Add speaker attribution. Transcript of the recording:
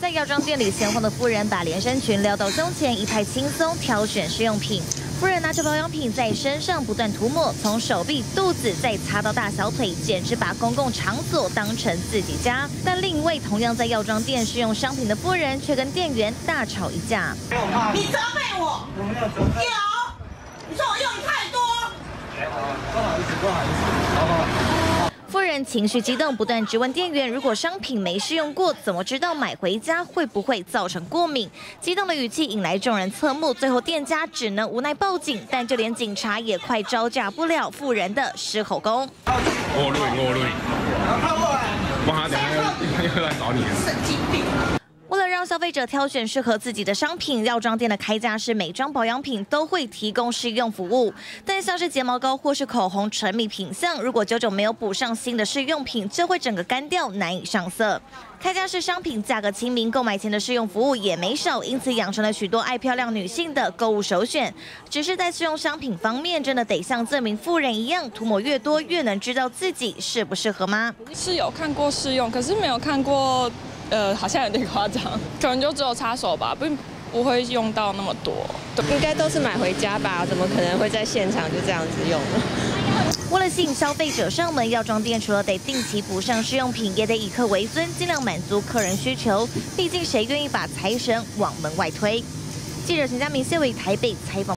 Speaker 1: 在药妆店里闲晃的夫人，把连身裙撩到胸前，一派轻松挑选试用品。夫人拿着保养品在身上不断涂抹，从手臂、肚子再擦到大小腿，简直把公共场所当成自己家。但另一位同样在药妆店试用商品的夫人，却跟店员大吵一架。
Speaker 2: 你责备我？我没有责备。有，你说我用太多。
Speaker 1: 不好意思，不好意思，人情绪激动，不断质问店员：“如果商品没试用过，怎么知道买回家会不会造成过敏？”激动的语气引来众人侧目，最后店家只能无奈报警。但就连警察也快招架不了富人的狮吼功。
Speaker 3: 我录影，我录影。我等下又又来找你。神经病。
Speaker 1: 让消费者挑选适合自己的商品，药妆店的开价是美妆保养品都会提供试用服务。但像是睫毛膏或是口红沉迷品相，如果久久没有补上新的试用品，就会整个干掉，难以上色。开价式商品价格亲民，购买前的试用服务也没少，因此养成了许多爱漂亮女性的购物首选。只是在试用商品方面，真的得像这名妇人一样，涂抹越多越能知道自己适不适合吗？
Speaker 4: 是有看过试用，可是没有看过。呃，好像有点夸张，可能就只有擦手吧，并不会用到那么多。
Speaker 5: 应该都是买回家吧？怎么可能会在现场就这样子用呢？
Speaker 1: 为了吸引消费者上门，药妆店除了得定期补上试用品，也得以客为尊，尽量满足客人需求。毕竟谁愿意把财神往门外推？记者陈家明、谢伟台北采访。